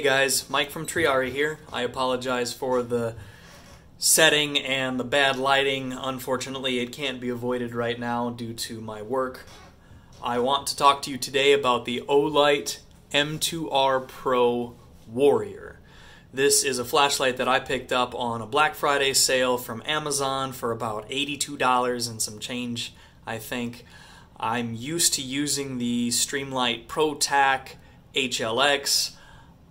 guys, Mike from Triarii here. I apologize for the setting and the bad lighting. Unfortunately, it can't be avoided right now due to my work. I want to talk to you today about the Olight M2R Pro Warrior. This is a flashlight that I picked up on a Black Friday sale from Amazon for about $82 and some change, I think. I'm used to using the Streamlight ProTac HLX.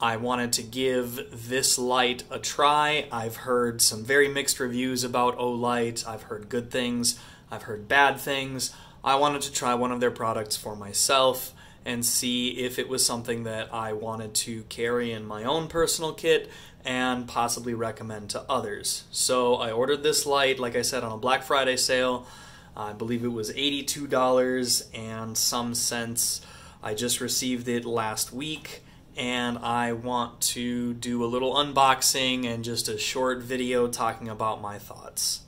I wanted to give this light a try. I've heard some very mixed reviews about Olight. I've heard good things, I've heard bad things. I wanted to try one of their products for myself and see if it was something that I wanted to carry in my own personal kit and possibly recommend to others. So I ordered this light, like I said, on a Black Friday sale. I believe it was $82 and some cents. I just received it last week and I want to do a little unboxing and just a short video talking about my thoughts.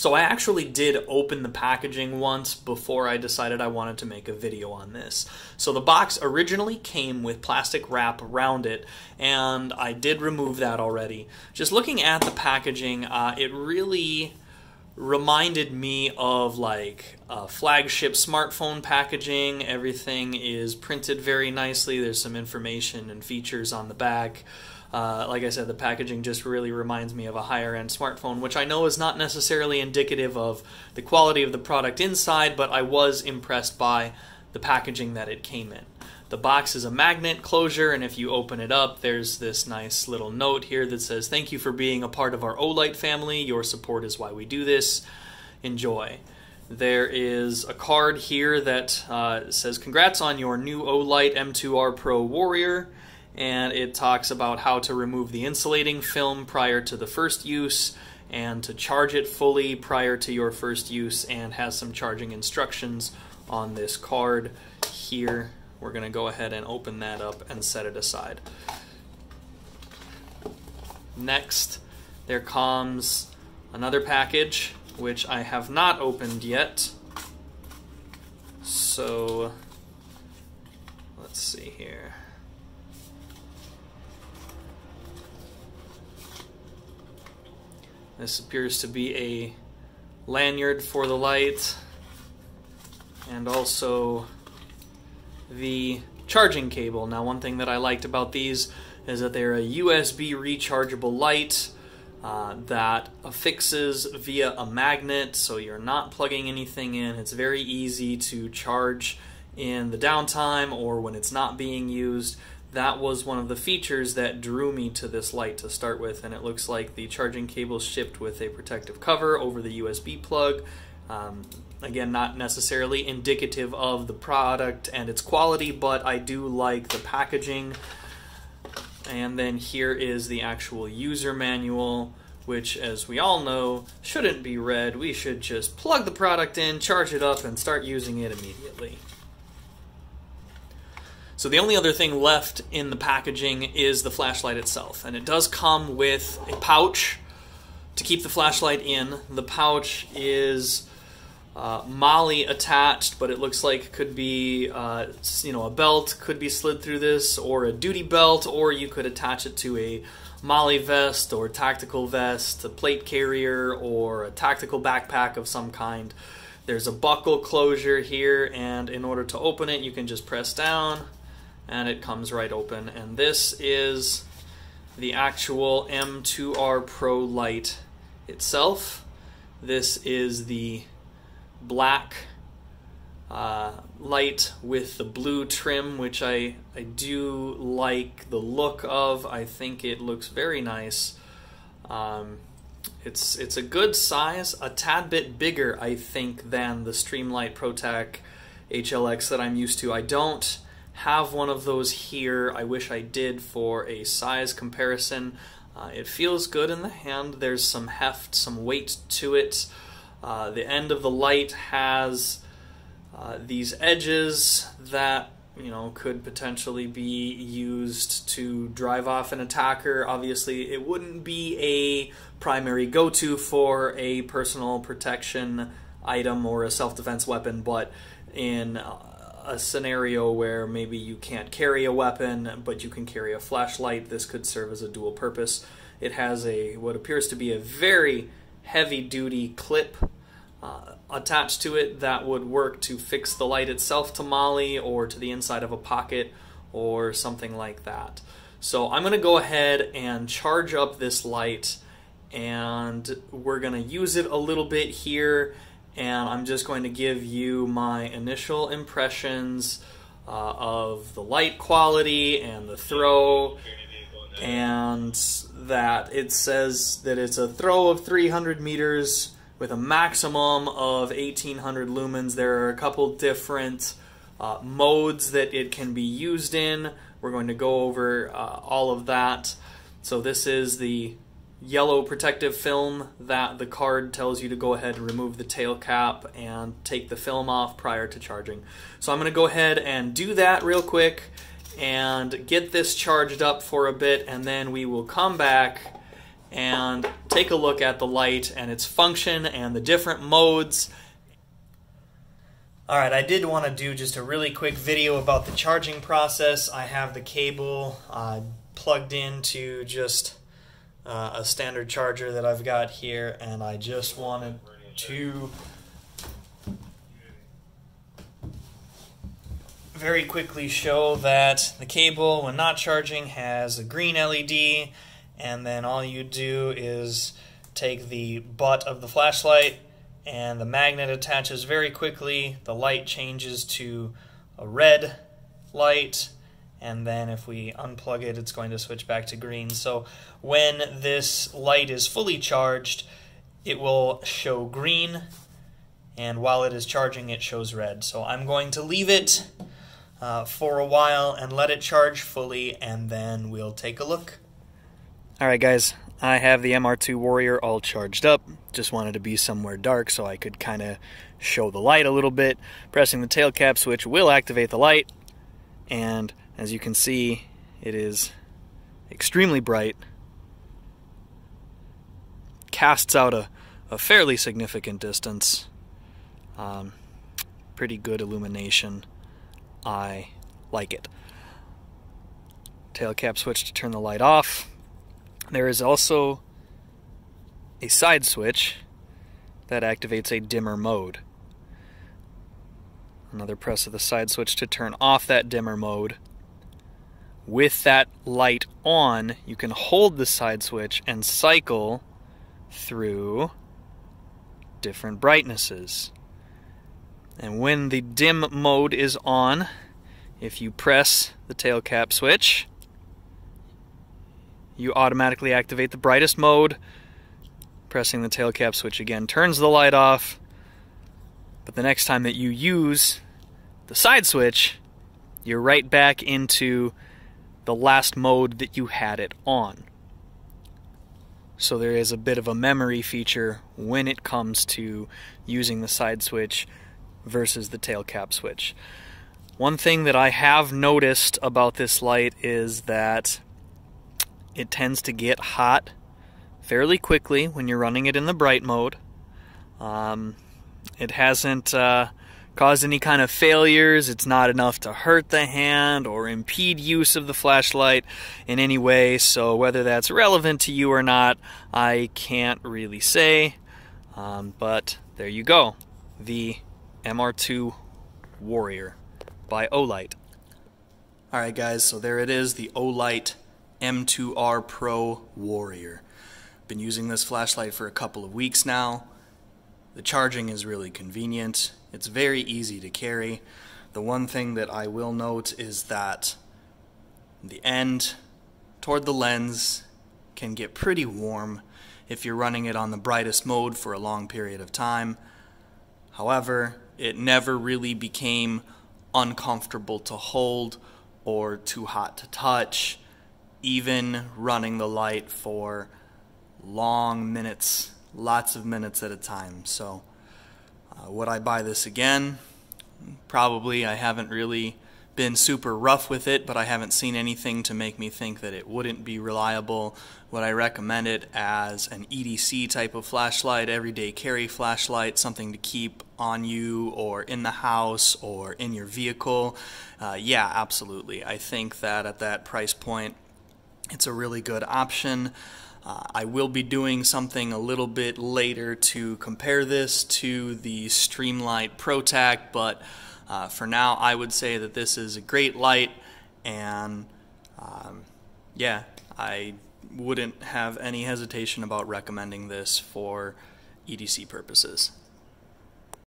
So I actually did open the packaging once before I decided I wanted to make a video on this. So the box originally came with plastic wrap around it, and I did remove that already. Just looking at the packaging, uh, it really reminded me of like uh, flagship smartphone packaging. Everything is printed very nicely. There's some information and features on the back. Uh, like I said, the packaging just really reminds me of a higher end smartphone, which I know is not necessarily indicative of the quality of the product inside, but I was impressed by the packaging that it came in. The box is a magnet closure, and if you open it up, there's this nice little note here that says, Thank you for being a part of our Olight family. Your support is why we do this. Enjoy. There is a card here that uh, says, Congrats on your new Olight M2R Pro Warrior. And it talks about how to remove the insulating film prior to the first use and to charge it fully prior to your first use, and has some charging instructions on this card here we're going to go ahead and open that up and set it aside. Next, there comes another package, which I have not opened yet. So, let's see here. This appears to be a lanyard for the light and also the charging cable. Now, one thing that I liked about these is that they're a USB rechargeable light uh, that affixes via a magnet, so you're not plugging anything in. It's very easy to charge in the downtime or when it's not being used. That was one of the features that drew me to this light to start with, and it looks like the charging cable shipped with a protective cover over the USB plug um, again, not necessarily indicative of the product and its quality, but I do like the packaging. And then here is the actual user manual, which, as we all know, shouldn't be read. We should just plug the product in, charge it up, and start using it immediately. So the only other thing left in the packaging is the flashlight itself, and it does come with a pouch to keep the flashlight in. The pouch is uh, MOLLE attached, but it looks like could be uh, you know a belt could be slid through this, or a duty belt, or you could attach it to a MOLLE vest or tactical vest, a plate carrier, or a tactical backpack of some kind. There's a buckle closure here, and in order to open it, you can just press down, and it comes right open. And this is the actual M2R Pro light itself. This is the black uh, light with the blue trim, which I, I do like the look of. I think it looks very nice. Um, it's it's a good size, a tad bit bigger, I think, than the Streamlight ProTac HLX that I'm used to. I don't have one of those here. I wish I did for a size comparison. Uh, it feels good in the hand. There's some heft, some weight to it. Uh, the end of the light has uh, these edges that you know could potentially be used to drive off an attacker. Obviously, it wouldn't be a primary go-to for a personal protection item or a self-defense weapon, but in a scenario where maybe you can't carry a weapon, but you can carry a flashlight. This could serve as a dual purpose. It has a what appears to be a very heavy duty clip uh, attached to it that would work to fix the light itself to MOLLE or to the inside of a pocket or something like that. So I'm going to go ahead and charge up this light and we're going to use it a little bit here and I'm just going to give you my initial impressions uh, of the light quality and the throw and that it says that it's a throw of 300 meters with a maximum of 1800 lumens. There are a couple different uh, modes that it can be used in. We're going to go over uh, all of that. So this is the yellow protective film that the card tells you to go ahead and remove the tail cap and take the film off prior to charging. So I'm going to go ahead and do that real quick and get this charged up for a bit and then we will come back and take a look at the light and its function and the different modes. Alright, I did want to do just a really quick video about the charging process. I have the cable uh, plugged into just uh, a standard charger that I've got here and I just wanted to very quickly show that the cable when not charging has a green LED and then all you do is take the butt of the flashlight and the magnet attaches very quickly. The light changes to a red light and then if we unplug it it's going to switch back to green. So when this light is fully charged it will show green and while it is charging it shows red. So I'm going to leave it uh, for a while and let it charge fully and then we'll take a look. Alright guys, I have the MR2 Warrior all charged up. Just wanted to be somewhere dark so I could kind of show the light a little bit. Pressing the tail cap switch will activate the light. And as you can see, it is extremely bright. Casts out a, a fairly significant distance. Um, pretty good illumination. I like it. Tail cap switch to turn the light off. There is also a side switch that activates a dimmer mode. Another press of the side switch to turn off that dimmer mode. With that light on, you can hold the side switch and cycle through different brightnesses. And when the dim mode is on, if you press the tail cap switch, you automatically activate the brightest mode. Pressing the tail cap switch again turns the light off. But the next time that you use the side switch, you're right back into the last mode that you had it on. So there is a bit of a memory feature when it comes to using the side switch versus the tail cap switch. One thing that I have noticed about this light is that it tends to get hot fairly quickly when you're running it in the bright mode. Um, it hasn't uh, caused any kind of failures. It's not enough to hurt the hand or impede use of the flashlight in any way. So, whether that's relevant to you or not, I can't really say. Um, but there you go. The MR2 Warrior by Olight. Alright, guys, so there it is the Olight M2R Pro Warrior. Been using this flashlight for a couple of weeks now. The charging is really convenient. It's very easy to carry. The one thing that I will note is that the end toward the lens can get pretty warm if you're running it on the brightest mode for a long period of time. However, it never really became uncomfortable to hold or too hot to touch even running the light for long minutes, lots of minutes at a time. So, uh, would I buy this again? Probably. I haven't really been super rough with it, but I haven't seen anything to make me think that it wouldn't be reliable. Would I recommend it as an EDC type of flashlight, everyday carry flashlight, something to keep on you or in the house or in your vehicle? Uh, yeah, absolutely. I think that at that price point, it's a really good option. Uh, I will be doing something a little bit later to compare this to the Streamlight ProTac, but uh, for now, I would say that this is a great light, and um, yeah, I wouldn't have any hesitation about recommending this for EDC purposes.